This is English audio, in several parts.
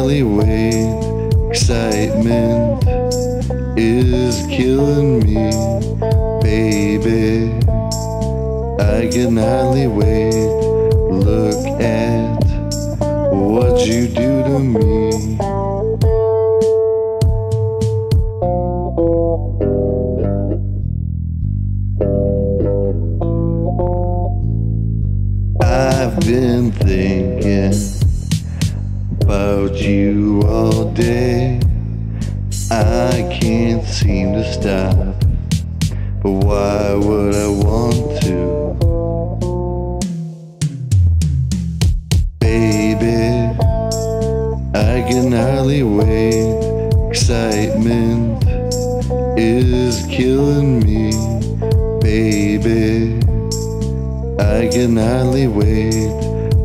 wait. Excitement is killing me, baby. I can hardly wait. Look at what you do to me. I've been thinking about you all day. I can't seem to stop, but why would I want to? Baby, I can hardly wait. Excitement is killing me, baby. I can hardly wait.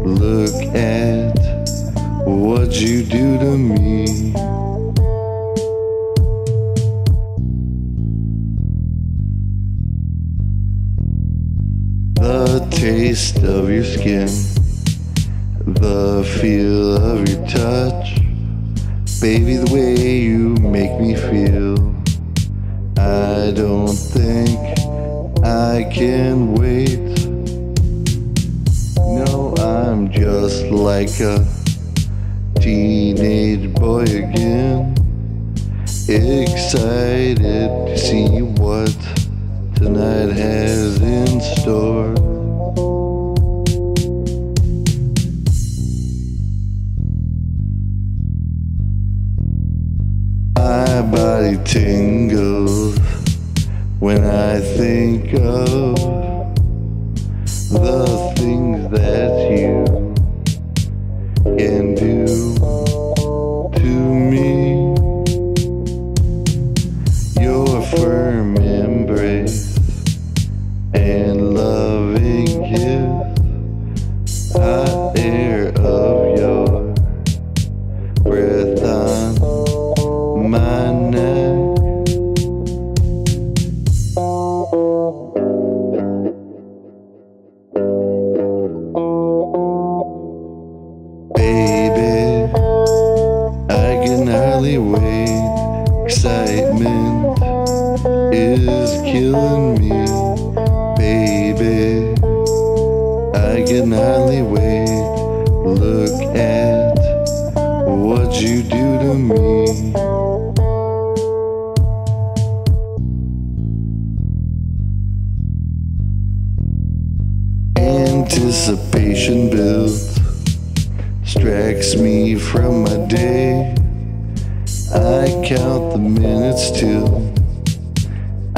Look at what you do to me. The taste of your skin, the feel of your touch, baby, the way you make me feel. I don't think I can wait. No, I'm just like a teenage boy again. Excited to see what tonight has in store. My body tingles when I think of the things that you killing me, baby. I can hardly wait. Look at what you do to me. Anticipation builds distracts me from my day. I count the minutes till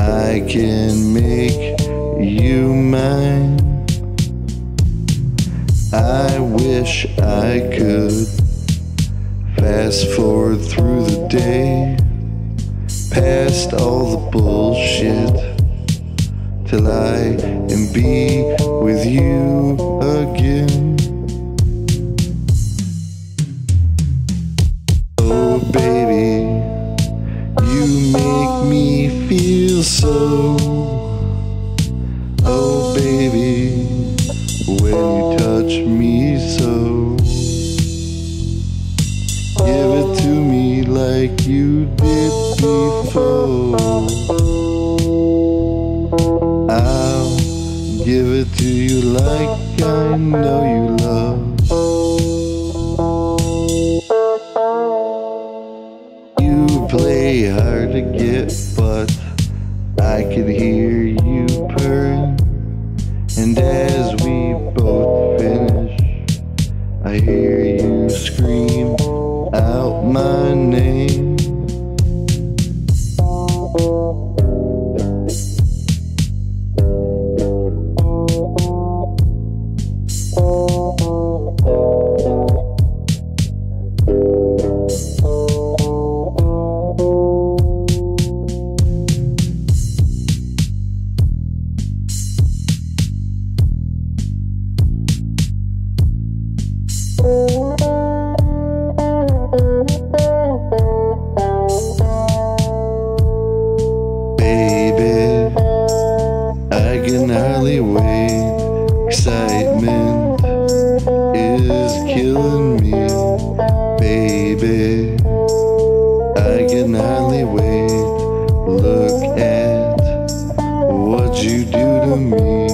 I can make you mine. I wish I could fast forward through the day, past all the bullshit, till I am be with you again. Baby, when you touch me so. Give it to me like you did before. I'll give it to you like I know you love. You play hard to get, but I can hear you. And as we both finish, I hear you scream in alleyway. Excitement is killing me, baby. I can hardly wait. Look at what you do to me.